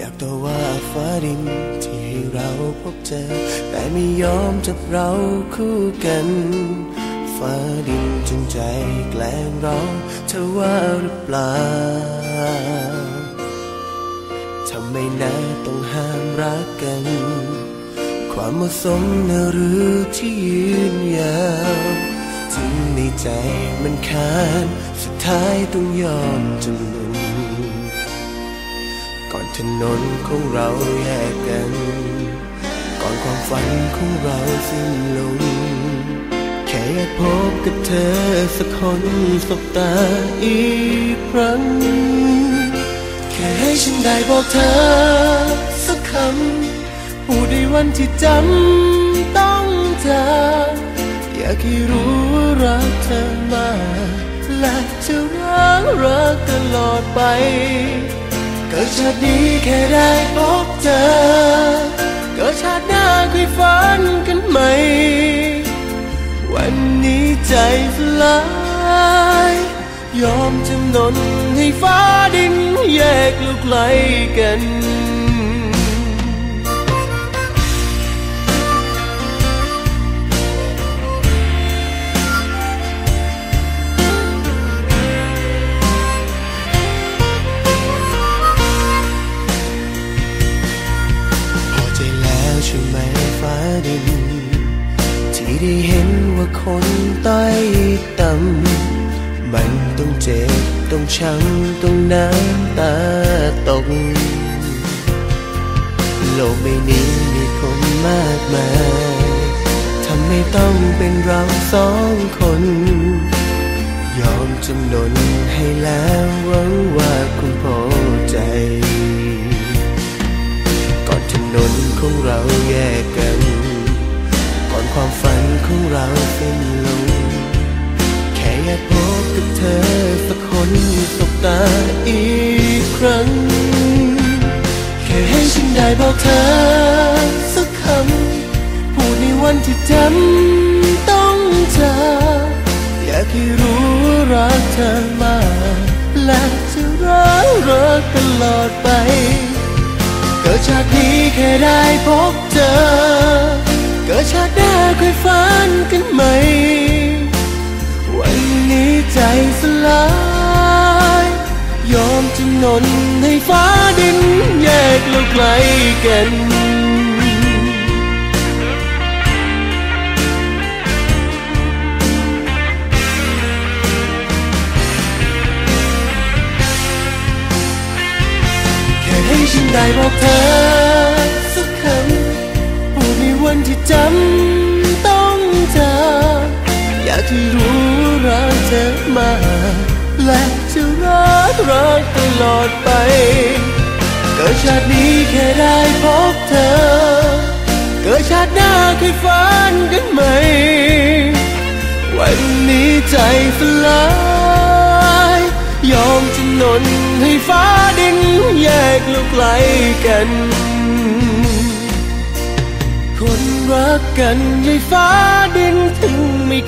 อยากต่อว่าฟ้าดินที่ให้เราพบเจอ แต่ไม่ยอมจับเราคู่กัน ฟ้าดินจึงใจแกล้งร้องเธอว่าหรือเปล่าทำไมนะต้องห้ามรักกัน ความเหมาะสมนหรือที่ยืนยาวถึงในใจมันคานสุดท้ายต้องยอมจำน ถนนของเราแยกกัน ก่อนความฝันของเราสิ้นลง แค่อยากพบกับเธอสักคนสบตาอีกครั้ง แค่ให้ฉันได้บอกเธอสักคำพูดในวันที่จำต้องจากอยากให้รู้ว่ารักเธอมา และจะรักรักตลอดไป ดชาตินี้แค่ได้พบเธอ เกิดชาติหน้าคุยฝันกันไหม วันนี้ใจสลายยอมจำนนให้ฟ้าดินแยกลูกไกลกัน ใช่ไหมฟ้าดิน ที่ได้เห็นว่าคนใต้ต่ำมันต้องเจ็บต้องช้ำต้องน้ำตาตก โลกใบนี้มีคนมากมายทำให้ต้องเป็นเราสองคน ยอมจำนนให้แล้วหวังว่าคุณพอใจ ก่อนของเราแยกกัน ก่อนความฝันของเราสิ้นลง แค่อยากพบกับเธอสักคนสบตาอีกครั้ง แค่ให้ฉันได้บอกเธอสักคำ พูดในวันที่จำต้องจากอยากให้รู้ว่ารักเธอมากและจะรักรักตลอดไป กิดชาตินี้แค่ได้พบเจอ เกิดชาติหน้าเคยฝันกันไหม วันนี้ใจสลาย ยอมจำนนให้ฟ้าดินแยกเราไกลกัน ฉันได้บอกเธอสักคำพูดในวันที่จำต้องเจากอยากให้รู้รักเธอมา และจะรักรักตลอดไป เกิดชาตินี้แค่ได้พบเธอ เกิดชาติหน้าเคยฝันกันไหม วันนี้ใจสลาย ยอมจำนนให้ฟ้าดินแยกลูกไกลกัน คนรักกันยายฟ้าดินถึงไม่เ